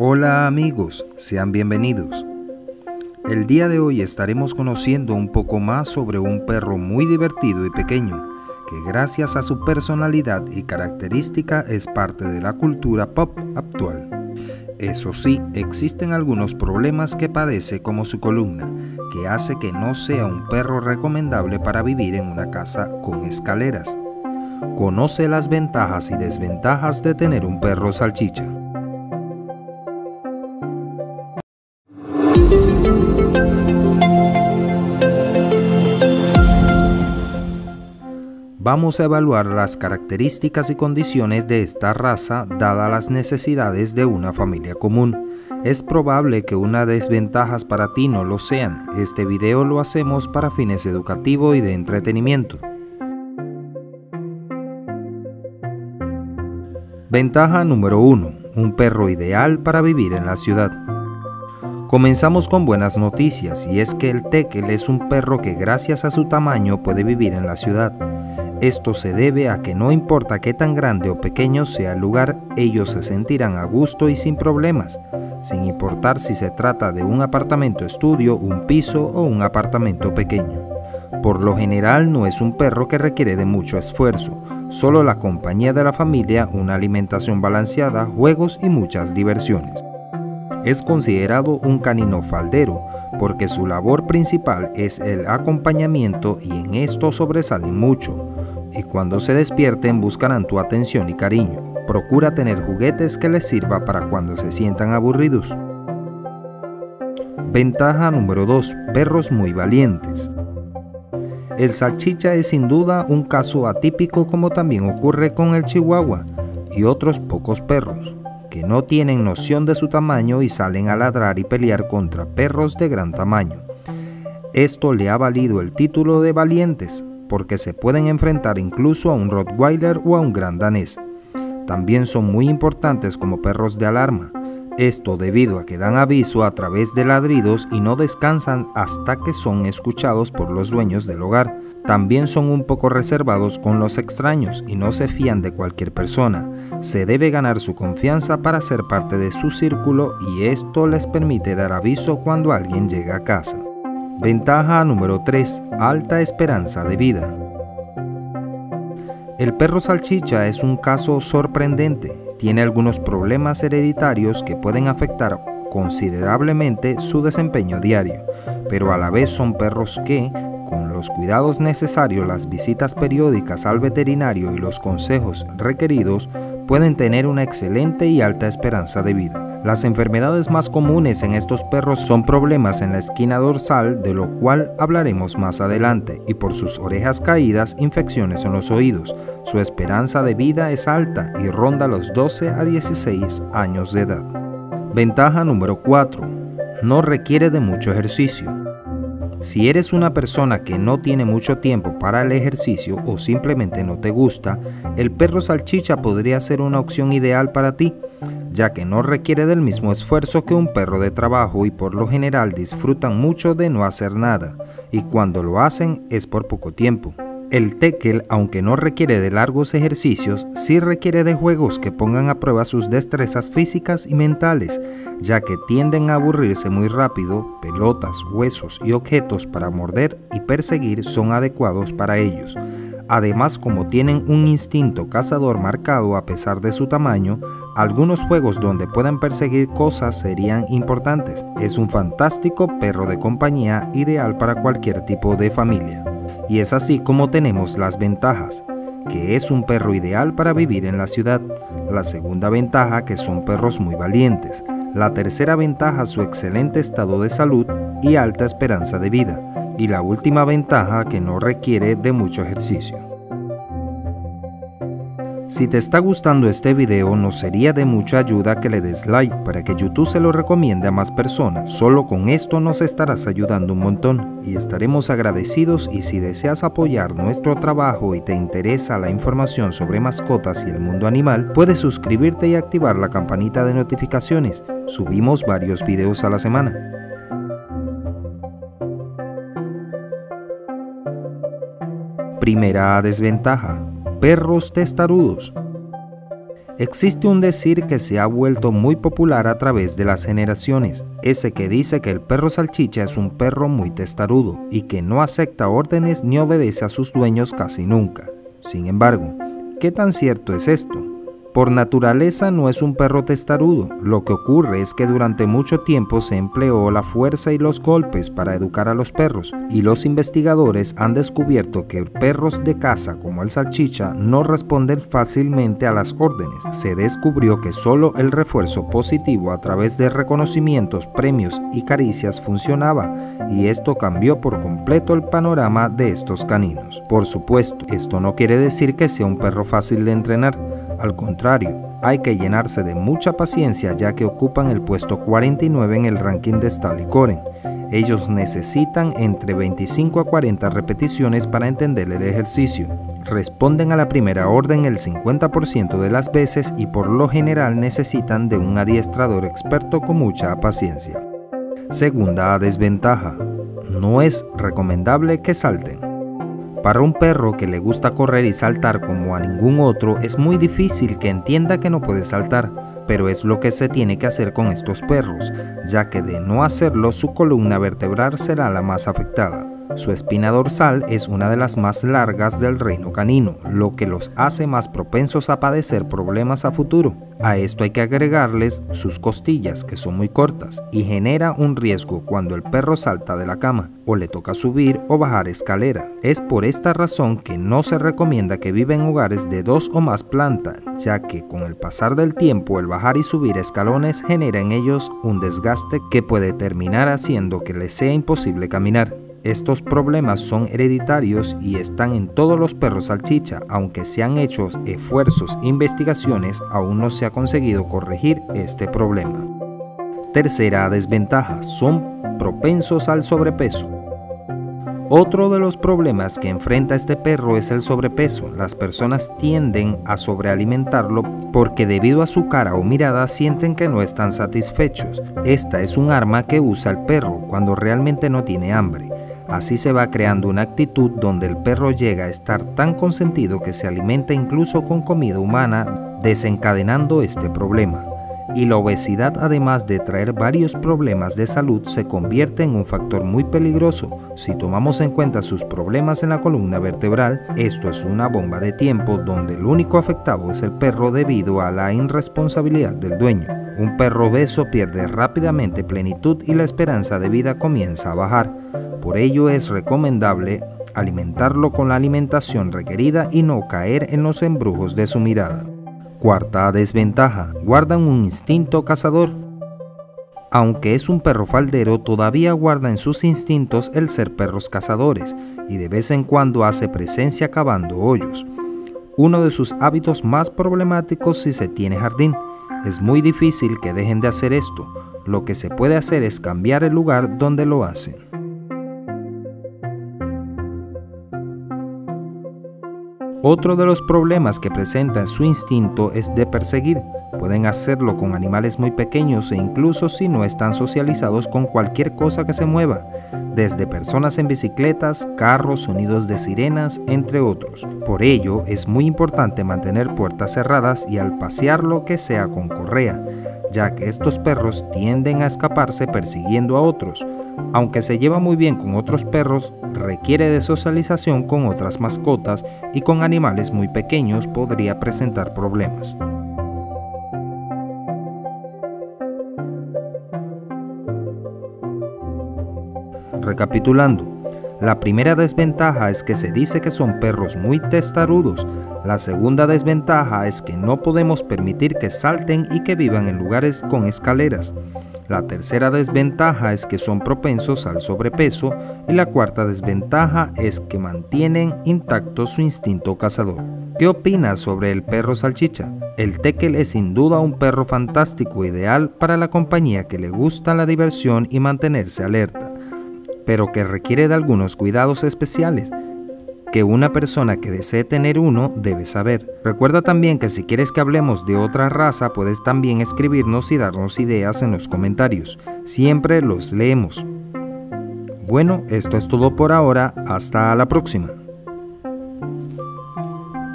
Hola amigos, sean bienvenidos. El día de hoy estaremos conociendo un poco más sobre un perro muy divertido y pequeño, que gracias a su personalidad y característica es parte de la cultura pop actual. Eso sí, existen algunos problemas que padece como su columna, que hace que no sea un perro recomendable para vivir en una casa con escaleras. Conoce las ventajas y desventajas de tener un perro salchicha. Vamos a evaluar las características y condiciones de esta raza dadas las necesidades de una familia común. Es probable que una desventajas para ti no lo sean. Este video lo hacemos para fines educativos y de entretenimiento. Ventaja número 1. Un perro ideal para vivir en la ciudad. Comenzamos con buenas noticias y es que el Tekel es un perro que gracias a su tamaño puede vivir en la ciudad. Esto se debe a que no importa qué tan grande o pequeño sea el lugar, ellos se sentirán a gusto y sin problemas, sin importar si se trata de un apartamento estudio, un piso o un apartamento pequeño. Por lo general no es un perro que requiere de mucho esfuerzo, solo la compañía de la familia, una alimentación balanceada, juegos y muchas diversiones. Es considerado un canino faldero porque su labor principal es el acompañamiento y en esto sobresalen mucho y cuando se despierten buscarán tu atención y cariño. Procura tener juguetes que les sirva para cuando se sientan aburridos. Ventaja número 2. Perros muy valientes. El salchicha es sin duda un caso atípico como también ocurre con el chihuahua y otros pocos perros, que no tienen noción de su tamaño y salen a ladrar y pelear contra perros de gran tamaño. Esto le ha valido el título de valientes, porque se pueden enfrentar incluso a un Rottweiler o a un Gran Danés. También son muy importantes como perros de alarma, esto debido a que dan aviso a través de ladridos y no descansan hasta que son escuchados por los dueños del hogar. También son un poco reservados con los extraños y no se fían de cualquier persona. Se debe ganar su confianza para ser parte de su círculo y esto les permite dar aviso cuando alguien llega a casa. Ventaja número 3. Alta esperanza de vida. El perro salchicha es un caso sorprendente. Tiene algunos problemas hereditarios que pueden afectar considerablemente su desempeño diario, pero a la vez son perros que, con los cuidados necesarios, las visitas periódicas al veterinario y los consejos requeridos, pueden tener una excelente y alta esperanza de vida. Las enfermedades más comunes en estos perros son problemas en la esquina dorsal, de lo cual hablaremos más adelante, y por sus orejas caídas, infecciones en los oídos. Su esperanza de vida es alta y ronda los 12 a 16 años de edad. Ventaja número 4. No requiere de mucho ejercicio. Si eres una persona que no tiene mucho tiempo para el ejercicio o simplemente no te gusta, el perro salchicha podría ser una opción ideal para ti, ya que no requiere del mismo esfuerzo que un perro de trabajo y por lo general disfrutan mucho de no hacer nada, y cuando lo hacen es por poco tiempo. El tekel, aunque no requiere de largos ejercicios, sí requiere de juegos que pongan a prueba sus destrezas físicas y mentales, ya que tienden a aburrirse muy rápido, pelotas, huesos y objetos para morder y perseguir son adecuados para ellos. Además, como tienen un instinto cazador marcado a pesar de su tamaño, algunos juegos donde puedan perseguir cosas serían importantes. Es un fantástico perro de compañía ideal para cualquier tipo de familia. Y es así como tenemos las ventajas, que es un perro ideal para vivir en la ciudad. La segunda ventaja que son perros muy valientes. La tercera ventaja su excelente estado de salud y alta esperanza de vida. Y la última ventaja que no requiere de mucho ejercicio. Si te está gustando este video, nos sería de mucha ayuda que le des like para que YouTube se lo recomiende a más personas. Solo con esto nos estarás ayudando un montón y estaremos agradecidos y si deseas apoyar nuestro trabajo y te interesa la información sobre mascotas y el mundo animal, puedes suscribirte y activar la campanita de notificaciones. Subimos varios videos a la semana. Primera desventaja perros testarudos. Existe un decir que se ha vuelto muy popular a través de las generaciones, ese que dice que el perro salchicha es un perro muy testarudo y que no acepta órdenes ni obedece a sus dueños casi nunca. Sin embargo, ¿qué tan cierto es esto? Por naturaleza no es un perro testarudo, lo que ocurre es que durante mucho tiempo se empleó la fuerza y los golpes para educar a los perros, y los investigadores han descubierto que perros de caza como el salchicha no responden fácilmente a las órdenes. Se descubrió que solo el refuerzo positivo a través de reconocimientos, premios y caricias funcionaba, y esto cambió por completo el panorama de estos caninos. Por supuesto, esto no quiere decir que sea un perro fácil de entrenar, al contrario, hay que llenarse de mucha paciencia ya que ocupan el puesto 49 en el ranking de Stanley Coren. Ellos necesitan entre 25 a 40 repeticiones para entender el ejercicio. Responden a la primera orden el 50% de las veces y por lo general necesitan de un adiestrador experto con mucha paciencia. Segunda desventaja. No es recomendable que salten. Para un perro que le gusta correr y saltar como a ningún otro, es muy difícil que entienda que no puede saltar, pero es lo que se tiene que hacer con estos perros, ya que de no hacerlo su columna vertebral será la más afectada. Su espina dorsal es una de las más largas del reino canino, lo que los hace más propensos a padecer problemas a futuro. A esto hay que agregarles sus costillas, que son muy cortas, y genera un riesgo cuando el perro salta de la cama, o le toca subir o bajar escalera. Es por esta razón que no se recomienda que viva en hogares de dos o más plantas, ya que con el pasar del tiempo el bajar y subir escalones genera en ellos un desgaste que puede terminar haciendo que les sea imposible caminar. Estos problemas son hereditarios y están en todos los perros salchicha, aunque se han hecho esfuerzos e investigaciones, aún no se ha conseguido corregir este problema. Tercera desventaja, son propensos al sobrepeso. Otro de los problemas que enfrenta este perro es el sobrepeso. Las personas tienden a sobrealimentarlo porque debido a su cara o mirada sienten que no están satisfechos. Esta es un arma que usa el perro cuando realmente no tiene hambre. Así se va creando una actitud donde el perro llega a estar tan consentido que se alimenta incluso con comida humana, desencadenando este problema. Y la obesidad, además de traer varios problemas de salud, se convierte en un factor muy peligroso. Si tomamos en cuenta sus problemas en la columna vertebral, esto es una bomba de tiempo donde el único afectado es el perro debido a la irresponsabilidad del dueño. Un perro obeso pierde rápidamente plenitud y la esperanza de vida comienza a bajar. Por ello es recomendable alimentarlo con la alimentación requerida y no caer en los embrujos de su mirada. Cuarta desventaja, guardan un instinto cazador. Aunque es un perro faldero, todavía guarda en sus instintos el ser perros cazadores y de vez en cuando hace presencia cavando hoyos. Uno de sus hábitos más problemáticos si se tiene jardín. Es muy difícil que dejen de hacer esto. Lo que se puede hacer es cambiar el lugar donde lo hacen. Otro de los problemas que presenta su instinto es de perseguir. Pueden hacerlo con animales muy pequeños e incluso si no están socializados con cualquier cosa que se mueva, desde personas en bicicletas, carros, sonidos de sirenas, entre otros. Por ello, es muy importante mantener puertas cerradas y al pasearlo que sea con correa, ya que estos perros tienden a escaparse persiguiendo a otros, aunque se lleva muy bien con otros perros, requiere de socialización con otras mascotas y con animales muy pequeños podría presentar problemas. Recapitulando, la primera desventaja es que se dice que son perros muy testarudos. La segunda desventaja es que no podemos permitir que salten y que vivan en lugares con escaleras. La tercera desventaja es que son propensos al sobrepeso y la cuarta desventaja es que mantienen intacto su instinto cazador. ¿Qué opinas sobre el perro salchicha? El tekel es sin duda un perro fantástico ideal para la compañía que le gusta la diversión y mantenerse alerta, pero que requiere de algunos cuidados especiales que una persona que desee tener uno debe saber. Recuerda también que si quieres que hablemos de otra raza, puedes también escribirnos y darnos ideas en los comentarios. Siempre los leemos. Bueno, esto es todo por ahora. Hasta la próxima.